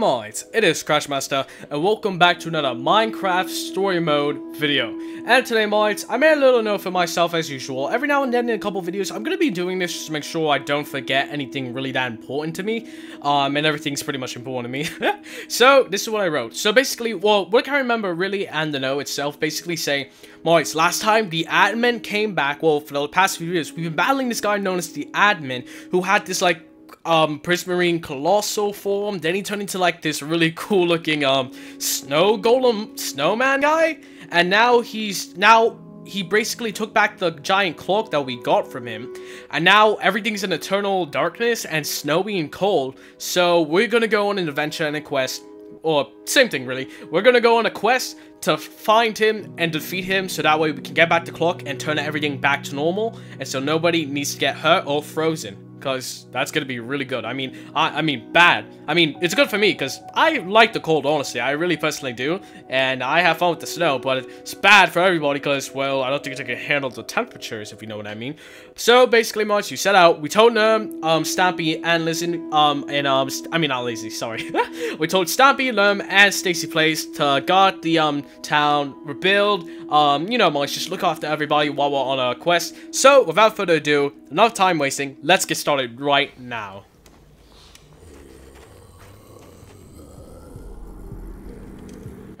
mods, it is Crashmaster, and welcome back to another Minecraft Story Mode video. And today mods, I made a little note for myself as usual. Every now and then in a couple videos, I'm going to be doing this just to make sure I don't forget anything really that important to me. Um, and everything's pretty much important to me. so, this is what I wrote. So basically, well, what I remember really and the note itself basically saying, Mods, last time the admin came back, well, for the past few years, we've been battling this guy known as the admin, who had this, like, um Prismarine Colossal form. Then he turned into like this really cool looking um snow golem snowman guy. And now he's now he basically took back the giant cloak that we got from him. And now everything's in eternal darkness and snowy and cold. So we're gonna go on an adventure and a quest. Or same thing really. We're gonna go on a quest to find him and defeat him so that way we can get back the clock and turn everything back to normal. And so nobody needs to get hurt or frozen because that's gonna be really good. I mean, I, I mean, bad. I mean, it's good for me because I like the cold, honestly. I really personally do, and I have fun with the snow. But it's bad for everybody because, well, I don't think they can handle the temperatures, if you know what I mean. So basically, much you set out. We told them, um, Stampy and Lizzie, um, and um, I mean not Lizzie, sorry. we told Stampy, Lerm, and Stacy Plays to guard the um town, rebuild, um, you know, much just look after everybody while we're on our quest. So without further ado, enough time wasting. Let's get started started right now.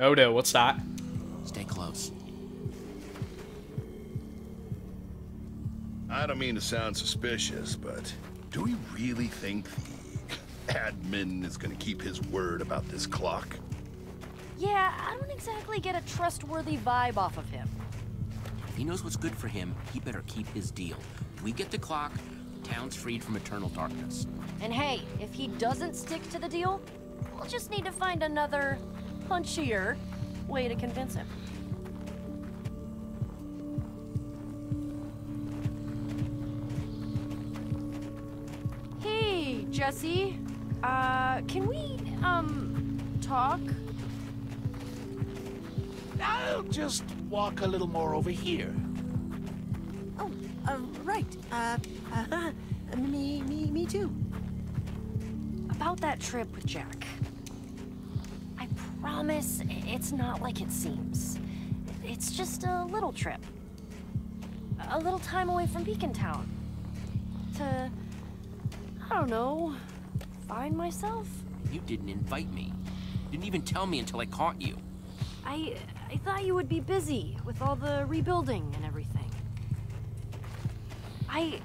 Oh no, what's that? Stay close. I don't mean to sound suspicious, but do we really think the admin is gonna keep his word about this clock? Yeah, I don't exactly get a trustworthy vibe off of him. If he knows what's good for him, he better keep his deal. We get the clock, town's freed from eternal darkness. And hey, if he doesn't stick to the deal, we'll just need to find another punchier way to convince him. Hey, Jesse. Uh, can we, um, talk? I'll just walk a little more over here. Uh, right. Uh, uh, me, me, me too. About that trip with Jack. I promise it's not like it seems. It's just a little trip. A little time away from Beacon Town. To, I don't know, find myself? You didn't invite me. You didn't even tell me until I caught you. I, I thought you would be busy with all the rebuilding and everything. I...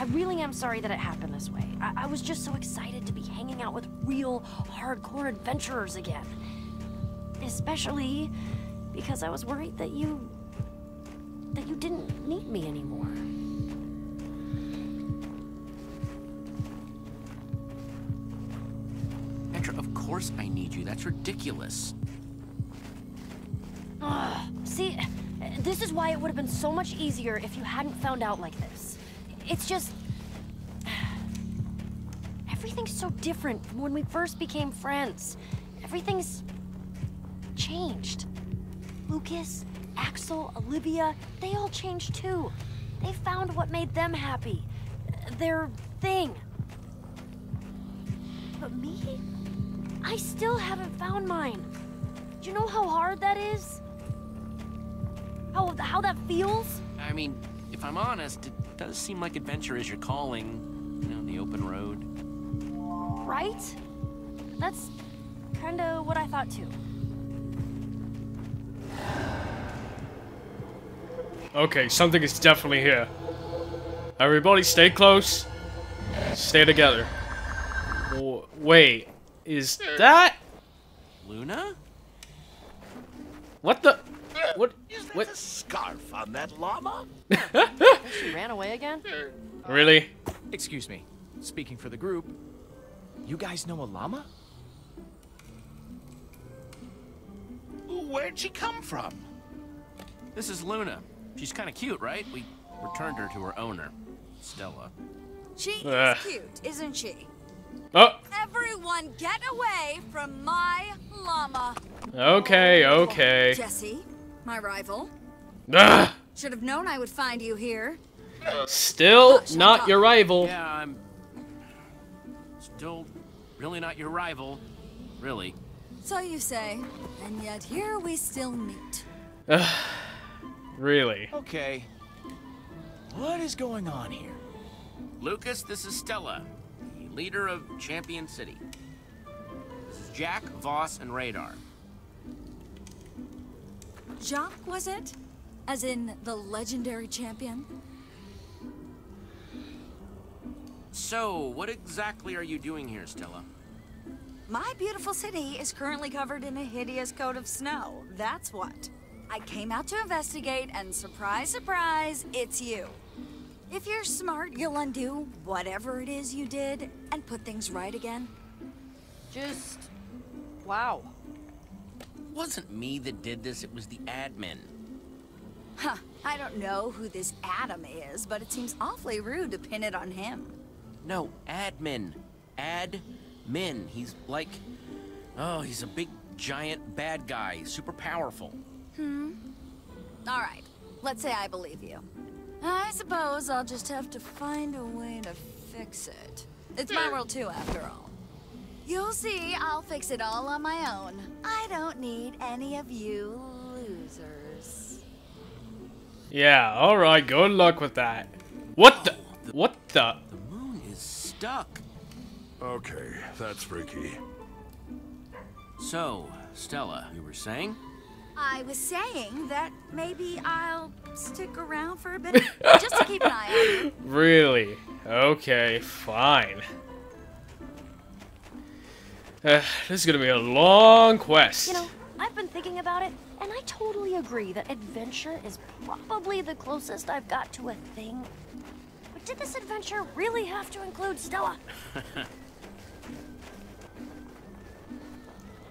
I really am sorry that it happened this way. I, I was just so excited to be hanging out with real, hardcore adventurers again. Especially because I was worried that you... that you didn't need me anymore. Petra, of course I need you. That's ridiculous. Ugh, see, this is why it would have been so much easier if you hadn't found out like this. It's just... Everything's so different from when we first became friends. Everything's... changed. Lukas, Axel, Olivia, they all changed too. They found what made them happy. Their thing. But me? I still haven't found mine. Do you know how hard that is? Oh, how, how that feels? I mean, if I'm honest, it does seem like adventure is your calling. You know, the open road. Right? That's kind of what I thought too. Okay, something is definitely here. Everybody stay close. Stay together. W wait, is that... Luna? What the... What? Is What? a scarf on that llama? She ran away again? Really? Excuse me. Speaking for the group, you guys know a llama? Where'd she come from? This is Luna. She's kind of cute, right? We returned her to her owner, Stella. She Ugh. is cute, isn't she? Oh, Everyone get away from my llama. okay, okay. Jesse, my rival. Ugh, Should have known I would find you here. still Shut not up. your rival. Yeah, I'm still really not your rival. really. So you say, and yet here we still meet. Ah, really? Okay. What is going on here? Lukas, this is Stella, the leader of Champion City. This is Jack, Vos, and Radar. Jock, was it? As in the legendary champion? So, what exactly are you doing here, Stella? My beautiful city is currently covered in a hideous coat of snow. That's what. I came out to investigate, and surprise, surprise, it's you. If you're smart, you'll undo whatever it is you did and put things right again. Just... wow. It wasn't me that did this, it was the admin. Huh, I don't know who this Adam is, but it seems awfully rude to pin it on him. No, admin. Admin. He's like. Oh, he's a big, giant, bad guy. Super powerful. Hmm. All right, let's say I believe you. I suppose I'll just have to find a way to fix it. It's my world too, after all. You'll see, I'll fix it all on my own. I don't need any of you losers. Yeah, alright, good luck with that. What the? What the? The moon is stuck. Okay, that's freaky. So, Stella, you were saying? I was saying that maybe I'll stick around for a bit, just to keep an eye on you. Really? Okay, fine. Uh, this is gonna be a long quest. You know, I've been thinking about it, and I totally agree that adventure is probably the closest I've got to a thing. But did this adventure really have to include Stella?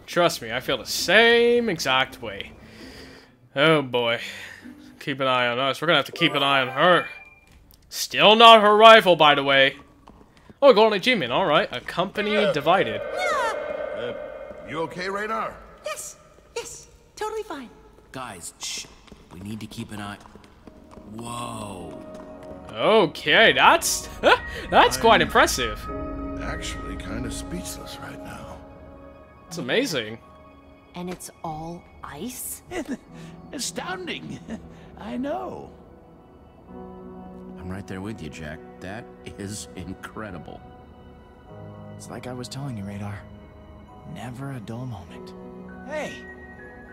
Trust me, I feel the same exact way. Oh boy. Keep an eye on us. We're gonna have to keep an eye on her. Still not her rifle, by the way. Oh, golden achievement. Alright. A company divided. Uh, you okay, Radar? Yes, yes, totally fine. Guys, shh. We need to keep an eye. Whoa. Okay, that's that's quite impressive. Actually, kind of speechless right now. It's amazing. And it's all ice? Astounding. I know. I'm right there with you, Jack. That is incredible. It's like I was telling you, Radar. Never a dull moment. Hey,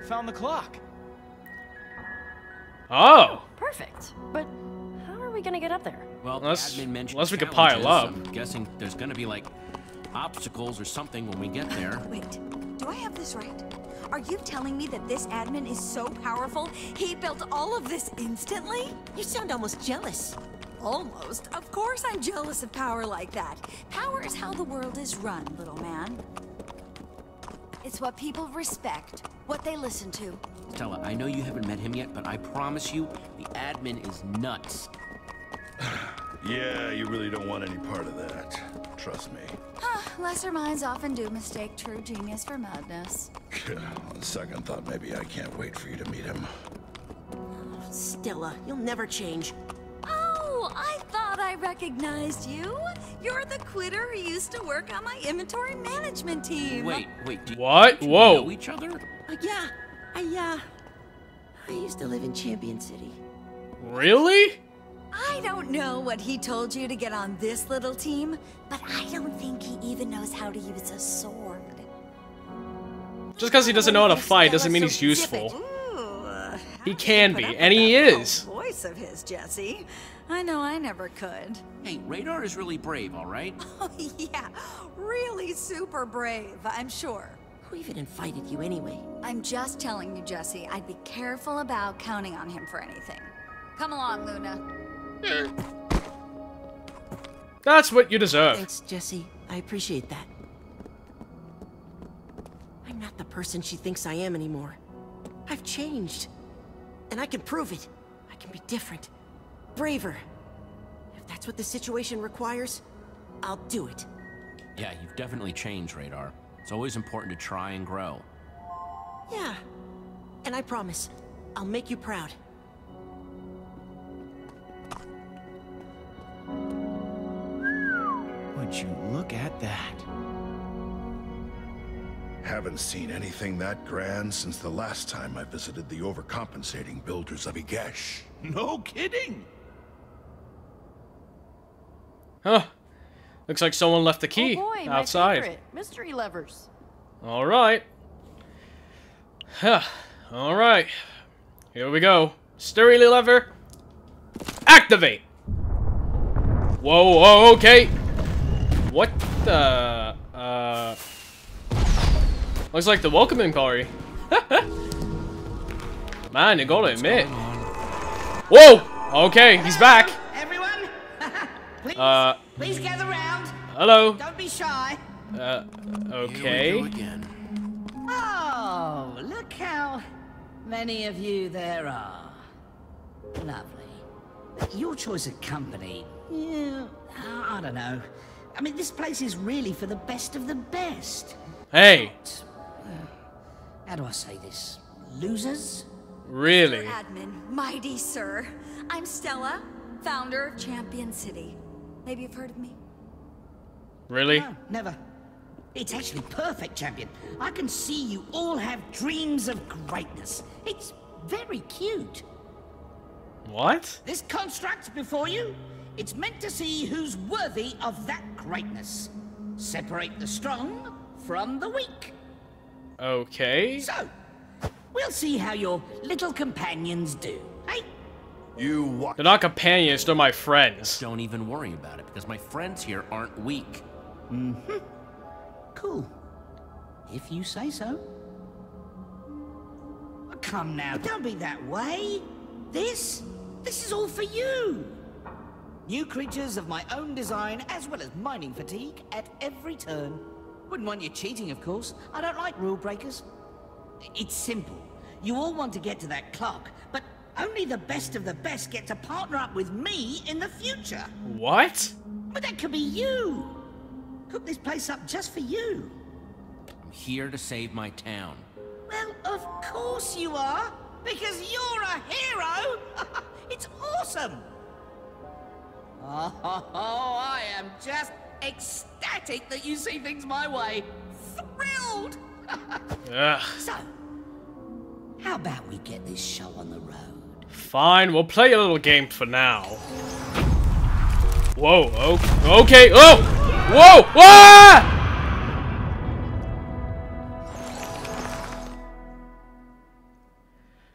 found the clock. Oh, Perfect. But how are we gonna get up there? Well, the Unless- admin mentioned unless we could pile up. I'm guessing there's gonna be like obstacles or something when we get there. Wait, do I have this right? Are you telling me that this admin is so powerful, he built all of this instantly? You sound almost jealous. Almost. Of course I'm jealous of power like that. Power is how the world is run, little man. It's what people respect, what they listen to. Stella, I know you haven't met him yet, but I promise you, the admin is nuts. Yeah, you really don't want any part of that. Trust me. Lesser minds often do mistake true genius for madness. On second thought, maybe I can't wait for you to meet him. Stella, you'll never change. Oh, I thought I recognized you. You're the quitter who used to work on my inventory management team. Wait, wait, do, What? do you Whoa. know each other? Uh, yeah, I, uh, I used to live in Champion City. really? I don't know what he told you to get on this little team, but I don't think he even knows how to use a sword. Just because he doesn't know how to fight doesn't mean he's useful. He can be, and he is. Voice of his, Jesse. I know I never could. Hey, Radar is really brave, all right? Oh yeah, really super brave, I'm sure. Who even invited you anyway? I'm just telling you, Jesse, I'd be careful about counting on him for anything. Come along, Luna. That's what you deserve. Thanks, Jesse. I appreciate that. I'm not the person she thinks I am anymore. I've changed. And I can prove it. I can be different. Braver. If that's what the situation requires, I'll do it. Yeah, you've definitely changed, Radar. It's always important to try and grow. Yeah. And I promise, I'll make you proud. Would you look at that? Haven't seen anything that grand since the last time I visited the overcompensating builders of Igesh. No kidding. Huh. Looks like someone left the key oh boy, outside. My mystery levers. All right. Huh. All right. Here we go. Steering lever. Activate. Whoa, whoa, okay. What the? Uh. Looks like the welcoming party. Man, you gotta admit. Whoa! Okay, he's back. Everyone, please, Uh, please gather round. hello. Don't be shy. Uh, Here we okay. go again. Oh, look how many of you there are. Lovely. Your choice of company, yeah, I don't know. I mean, this place is really for the best of the best. Hey, How do I say this? Losers? really? Admin, mighty sir. I'm Stella, founder of Champion City. Maybe you've heard of me? Really? No, never. It's actually perfect, champion. I can see you all have dreams of greatness. It's very cute. What? This construct before you, it's meant to see who's worthy of that greatness. Separate the strong from the weak. Okay. So, we'll see how your little companions do. Hey, You what? They're not companions, they're my friends. Don't even worry about it, because my friends here aren't weak. Mm hmm Cool. If you say so. Oh, Come now, don't be that way. This, this is all for you. New creatures of my own design, as well as mining fatigue at every turn. Wouldn't want you cheating, of course. I don't like rule breakers. It's simple. You all want to get to that clock, but only the best of the best get to partner up with me in the future. What? But that could be you. Cook this place up just for you. I'm here to save my town. Well, of course you are, because you're a hero. it's awesome. Oh, I am just ecstatic that you see things my way. Thrilled. Ugh. so, how about we get this show on the road? Fine, we'll play a little game for now. Whoa, oh, okay, oh! Whoa! Ah!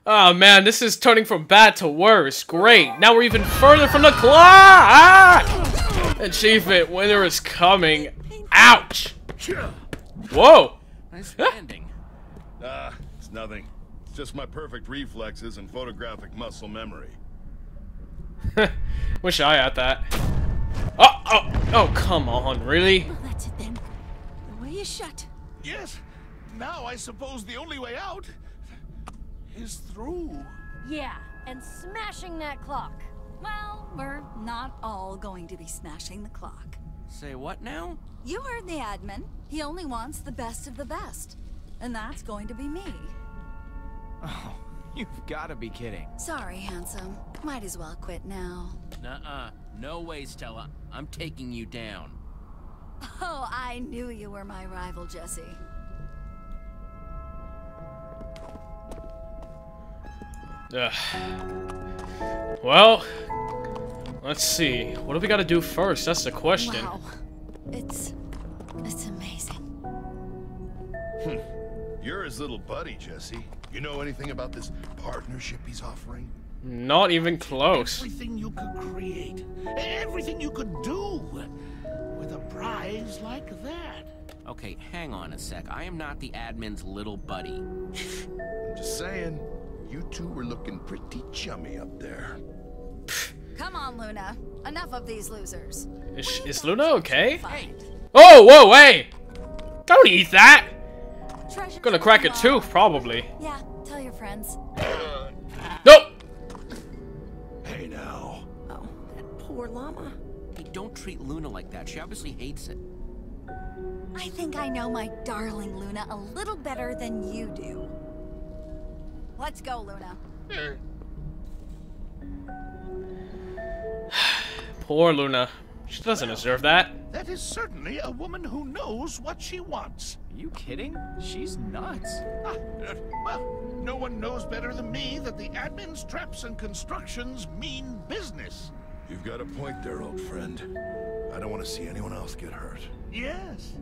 Oh man, this is turning from bad to worse. Great. Now we're even further from the clock. Ah! Achievement, winter is coming. Ouch! Whoa! Nice landing. Ah, it's nothing. It's just my perfect reflexes and photographic muscle memory. Wish I had that. Oh, oh, oh, come on, really? Well, that's it then. The way is shut. Yes. Now I suppose the only way out is through. Yeah, and smashing that clock. Well, we're not all going to be smashing the clock. Say what now? You heard the admin. He only wants the best of the best. And that's going to be me. Oh, you've got to be kidding. Sorry, handsome. Might as well quit now. Nuh-uh. No way, Stella. I'm taking you down. Oh, I knew you were my rival, Jesse. Ugh. Well, let's see. What do we gotta do first? That's the question. Wow. It's... it's amazing. Hmm. You're his little buddy, Jesse. You know anything about this partnership he's offering? Not even close. Everything you could create, everything you could do, with a prize like that. Okay, hang on a sec. I am not the admin's little buddy. I'm just saying, you two were looking pretty chummy up there. Come on, Luna. Enough of these losers. Is, is Luna okay? Fine. Oh, whoa, hey! Don't eat that! Treasure Gonna crack a tomorrow. tooth, probably. Yeah, tell your friends. Nope! Hey now. Oh, that poor llama. Hey, don't treat Luna like that. She obviously hates it. I think I know my darling Luna a little better than you do. Let's go, Luna. Poor Luna. She doesn't deserve that. That is certainly a woman who knows what she wants. Are you kidding? She's nuts. Ah, uh, well, no one knows better than me that the admin's traps and constructions mean business. You've got a point there, old friend. I don't want to see anyone else get hurt. Yes.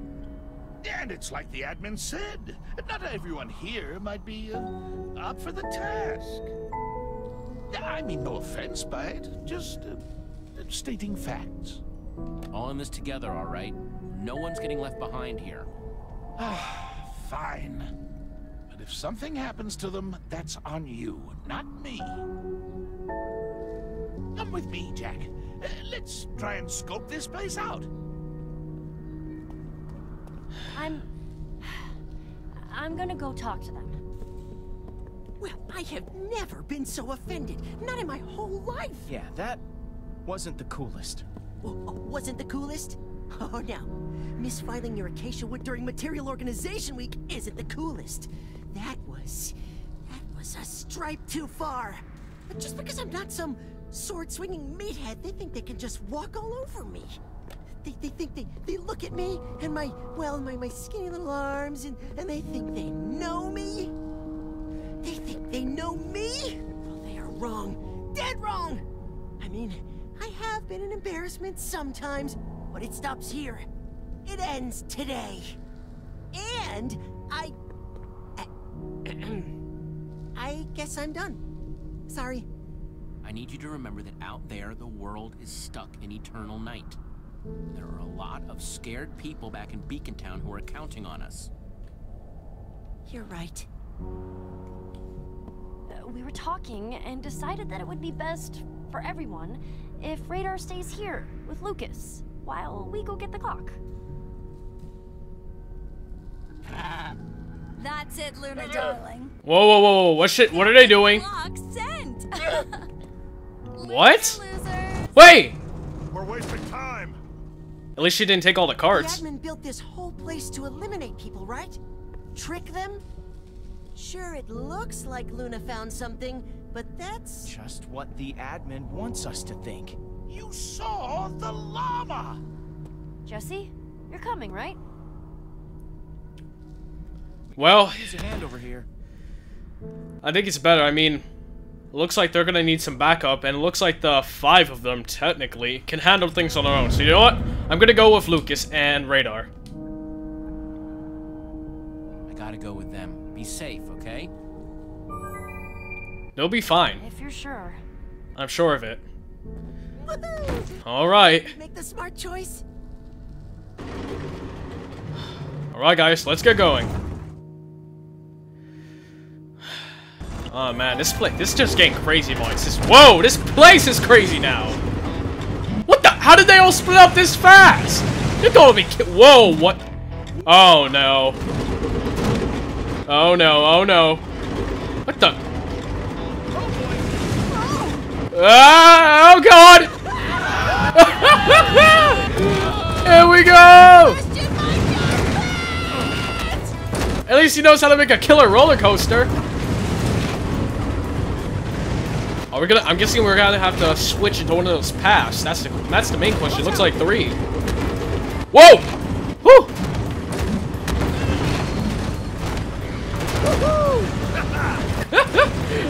And it's like the admin said. Not everyone here might be uh, up for the task. I mean, no offense by it. Just uh, stating facts. All in this together, all right? No one's getting left behind here. Ah, fine. But if something happens to them, that's on you, not me. Come with me, Jack. Uh, let's try and scope this place out. I'm... I'm gonna go talk to them. Well, I have never been so offended. Not in my whole life. Yeah, that wasn't the coolest. Wasn't the coolest? Oh, now, misfiling your acacia wood during Material Organization Week isn't the coolest. That was... that was a stripe too far. But just because I'm not some sword-swinging meathead, they think they can just walk all over me. They, they think they, they look at me and my, well, my, my skinny little arms and, and they think they know me. They think they know me? Well, they are wrong. Dead wrong! I mean, Been an embarrassment sometimes, but it stops here. It ends today. And I... I guess I'm done. Sorry. I need you to remember that out there, the world is stuck in eternal night. There are a lot of scared people back in Beacon Town who are counting on us. You're right. We were talking and decided that it would be best for everyone if Radar stays here with Lukas while we go get the clock. That's it, Luna darling. Whoa, whoa, whoa, whoa! What shit? What are they doing? Clock sent. What? Wait! We're wasting time. At least she didn't take all the The cards. admin built this whole place to eliminate people, right? Trick them? Sure, it looks like Luna found something, but that's... Just what the admin wants us to think. You saw the llama! Jesse, you're coming, right? Well, Use a hand over here. I think it's better. I mean, looks like they're gonna need some backup, and it looks like the five of them, technically, can handle things on their own. So you know what? I'm gonna go with Lukas and Radar. I gotta go with them. Be safe, okay? They'll be fine. If you're sure. I'm sure of it. Alright. Make the smart choice. Alright, guys, let's get going. Oh man, this place, this is just getting crazy, boys. This, whoa, this place is crazy now. What the? How did they all split up this fast? You're gonna be ki- Whoa, what? Oh no. Oh no, oh no. What the? Ah, oh god! Here we go! At least he knows how to make a killer roller coaster. Are we gonna? I'm guessing we're gonna have to switch into one of those paths. That's the that's the main question. looks like three. Whoa!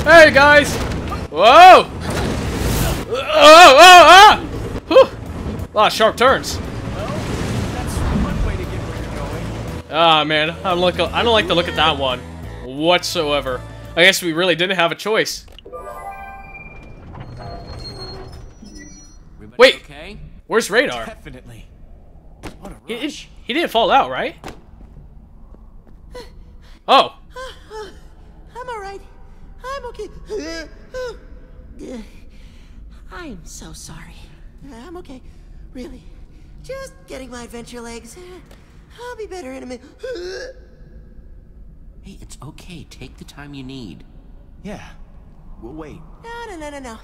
Hey guys! Whoa! Oh! Oh! Ah! Whew! A lot of sharp turns. That's one way to get where you're going. Ah man, I'm look. I don't like to look at that one whatsoever. I guess we really didn't have a choice. Everybody Wait. okay? Where's Radar? Definitely. What a He, rush. he- he didn't fall out, right? Oh, I'm alright. I'm okay. I'm so sorry. I'm okay. Really. Just getting my adventure legs. I'll be better in a minute. Hey, it's okay. Take the time you need. Yeah. We'll wait. No, no, no, no, no.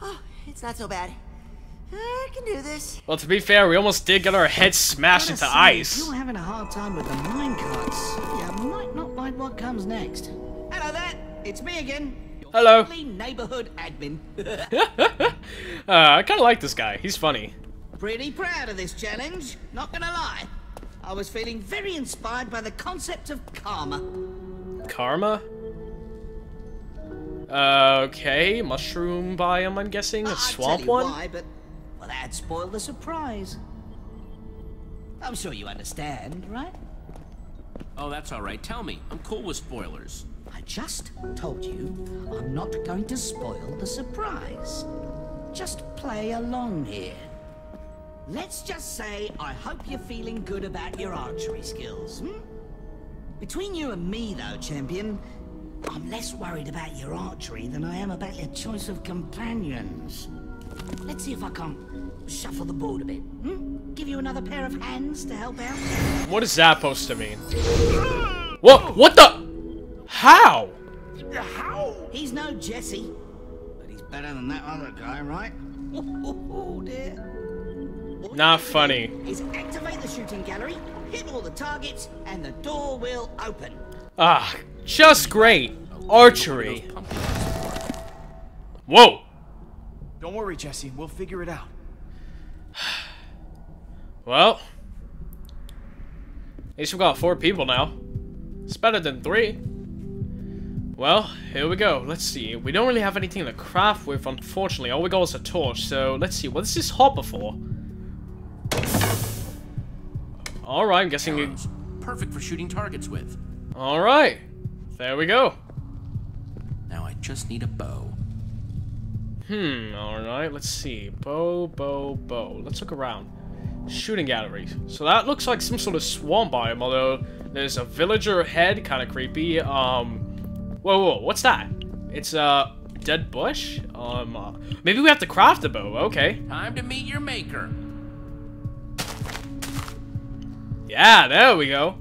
Oh, it's not so bad. I can do this. well, to be fair, we almost did get our heads smashed into say, ice. If you're having a hard time with the mine carts, you might not like what comes next. Hello there, it's me again. your Hello. neighborhood admin. uh, I kind of like this guy. He's funny. Pretty proud of this challenge, not gonna lie. I was feeling very inspired by the concept of karma. Karma? Okay, mushroom biome, I'm guessing. A I'll swamp tell you one? why, but well, that'd spoil the surprise. I'm sure you understand, right? Oh, that's all right. Tell me. I'm cool with spoilers. Just told you I'm not going to spoil the surprise. Just play along here. Let's just say I hope you're feeling good about your archery skills, hmm? Between you and me, though, champion, I'm less worried about your archery than I am about your choice of companions. Let's see if I can't shuffle the board a bit, hmm? Give you another pair of hands to help out? What is that supposed to mean? What? What the? How? How? He's no Jesse, but he's better than that other guy, right? Oh, dear. Not funny. Is activate the shooting gallery, hit all the targets, and the door will open. Ah, just great. Archery. Whoa. Don't worry, Jesse. We'll figure it out. Well, at least we've got four people now. It's better than three. Well, here we go. Let's see. We don't really have anything to craft with, unfortunately. All we got is a torch, so let's see. What is this hopper for? Alright, I'm guessing you... Perfect for shooting targets with. Alright. There we go. Now I just need a bow. Hmm, alright, let's see. Bow, bow, bow. Let's look around. Shooting galleries. So that looks like some sort of swamp biome, although there's a villager head, kind of creepy. Um, whoa, whoa, what's that? It's a dead bush? Um, uh, maybe we have to craft a bow, okay. Time to meet your maker. Yeah, there we go.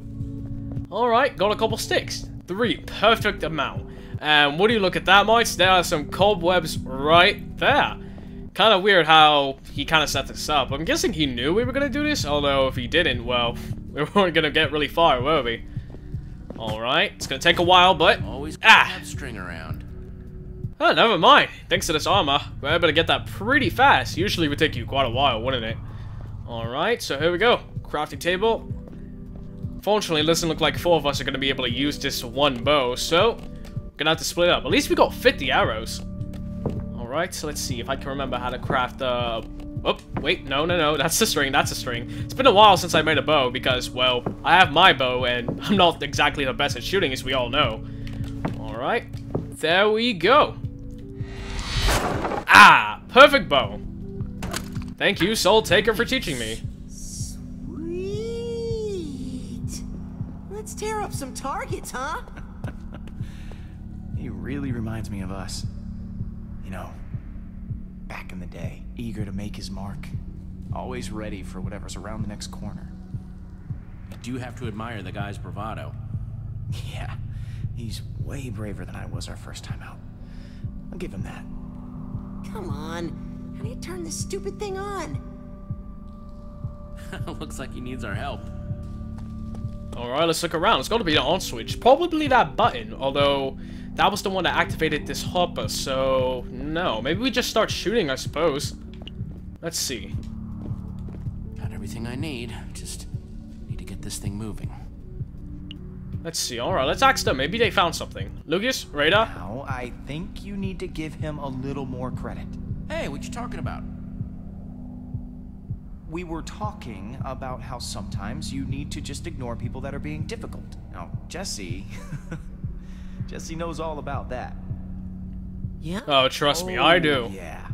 Alright, got a couple sticks. Three, perfect amount. And what do you look at that, mates? There are some cobwebs right there. Kind of weird how he kind of set this up. I'm guessing he knew we were going to do this, although if he didn't, well, we weren't going to get really far, were we? Alright, it's going to take a while, but... Always Ah. string around. Oh, never mind. Thanks to this armor, we're able to get that pretty fast. Usually it would take you quite a while, wouldn't it? Alright, so here we go. Crafting table. Fortunately, it doesn't look like four of us are going to be able to use this one bow, so... Gonna have to split up. At least we got 50 arrows. Alright, so let's see if I can remember how to craft uh Oh, wait, no, no, no, that's a string, that's a string. It's been a while since I made a bow because, well, I have my bow and I'm not exactly the best at shooting as we all know. Alright, there we go. Ah, perfect bow. Thank you, Soul Taker, for teaching me. Sweet. Let's tear up some targets, huh? He really reminds me of us. You know, back in the day, eager to make his mark. Always ready for whatever's around the next corner. I do have to admire the guy's bravado. Yeah, he's way braver than I was our first time out. I'll give him that. Come on. How do you turn this stupid thing on? Looks like he needs our help. Alright, let's look around. It's got to be the on switch. Probably that button, although that was the one that activated this hopper, so no. Maybe we just start shooting, I suppose. Let's see. Got everything I need. Just need to get this thing moving. Let's see. Alright, let's ask them. Maybe they found something. Lukas, Radar? Now, I think you need to give him a little more credit. Hey, what you talking about? We were talking about how sometimes you need to just ignore people that are being difficult. Now, Jesse... Jesse knows all about that. Yeah? Oh, trust me, I oh, do. Yeah.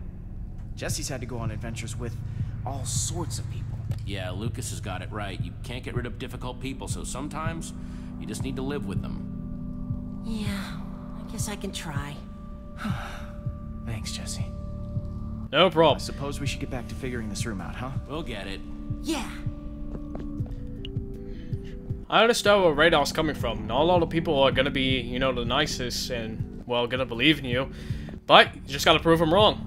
Jesse's had to go on adventures with all sorts of people. Yeah, Lukas has got it right. You can't get rid of difficult people, so sometimes you just need to live with them. Yeah, I guess I can try. Thanks, Jesse. No problem. I problem. suppose we should get back to figuring this room out, huh? We'll get it. Yeah. I understand where Radar's coming from. Not a lot of people are gonna be, you know, the nicest and, well, gonna believe in you. But, you just gotta prove them wrong.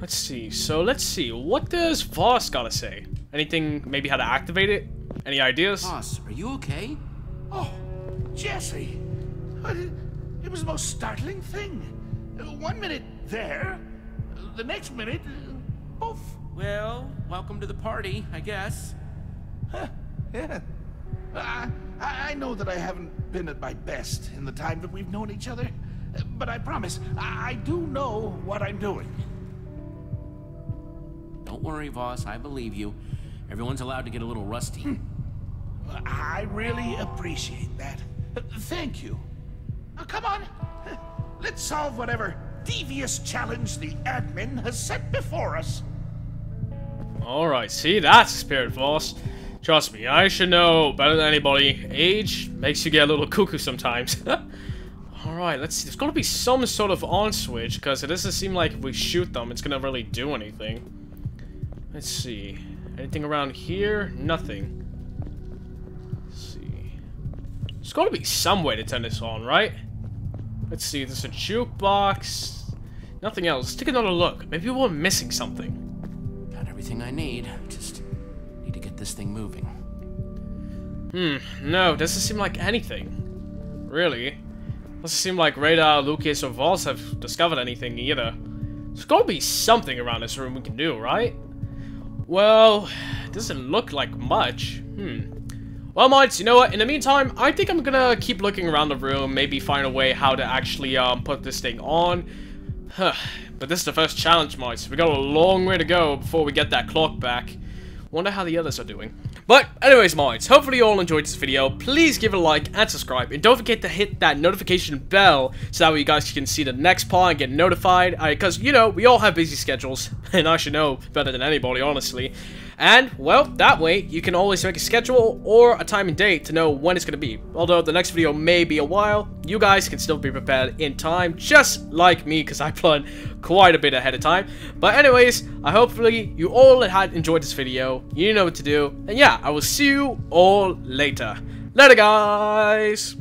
Let's see. So, let's see. What does Vos gotta say? Anything, maybe how to activate it? Any ideas? Boss, are you okay? Oh, Jesse. It was the most startling thing. Uh, One minute there, uh, the next minute, uh, poof, Well, welcome to the party, I guess. Yeah. I, I I know that I haven't been at my best in the time that we've known each other, but I promise I, I do know what I'm doing. Don't worry, Vos, I believe you. Everyone's allowed to get a little rusty. Hmm. I really appreciate that. Thank you. Now, come on. Let's solve whatever devious challenge the admin has set before us. Alright, see, that's the spirit, Vos. Trust me, I should know better than anybody. Age makes you get a little cuckoo sometimes. Alright, let's see. There's gotta be some sort of on switch, because it doesn't seem like if we shoot them, it's gonna really do anything. Let's see. Anything around here? Nothing. Let's see. There's gotta be some way to turn this on, right? Let's see, there's a jukebox. Nothing else. Let's take another look. Maybe we're missing something. Got everything I need. Just this thing moving. Hmm, no, doesn't seem like anything. Really. Doesn't seem like Radar, Lukas, or Vos have discovered anything either. There's gotta be something around this room we can do, right? Well, doesn't look like much. Hmm. Well, mates, you know what? In the meantime, I think I'm gonna keep looking around the room, maybe find a way how to actually um, put this thing on. but this is the first challenge, mates. We got a long way to go before we get that clock back. Wonder how the others are doing. But anyways, mates, hopefully you all enjoyed this video. Please give it a like and subscribe. And don't forget to hit that notification bell so that way you guys can see the next part and get notified. Because, you know, we all have busy schedules. And I should know better than anybody, honestly. And, well, that way, you can always make a schedule or a time and date to know when it's going to be. Although the next video may be a while, you guys can still be prepared in time, just like me, because I plan quite a bit ahead of time. But anyways, I hopefully you all had enjoyed this video, you know what to do, and yeah, I will see you all later. Later, guys!